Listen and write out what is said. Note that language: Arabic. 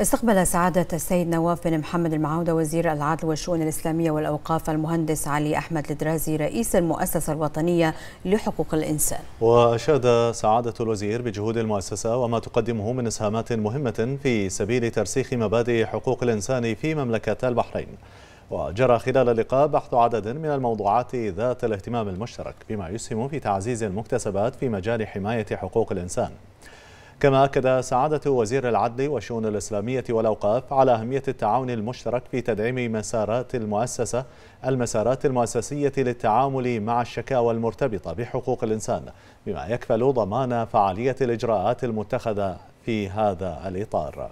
استقبل سعادة السيد نواف بن محمد المعودة وزير العدل والشؤون الإسلامية والأوقاف المهندس علي أحمد الدرازي رئيس المؤسسة الوطنية لحقوق الإنسان. وأشاد سعادة الوزير بجهود المؤسسة وما تقدمه من إسهامات مهمة في سبيل ترسيخ مبادئ حقوق الإنسان في مملكة البحرين. وجرى خلال اللقاء بحث عدد من الموضوعات ذات الاهتمام المشترك بما يسهم في تعزيز المكتسبات في مجال حماية حقوق الإنسان. كما أكد سعادة وزير العدل والشؤون الإسلامية والأوقاف على أهمية التعاون المشترك في تدعيم مسارات المؤسسة المسارات المؤسسية للتعامل مع الشكاوى المرتبطة بحقوق الإنسان بما يكفل ضمان فعالية الإجراءات المتخذة في هذا الإطار.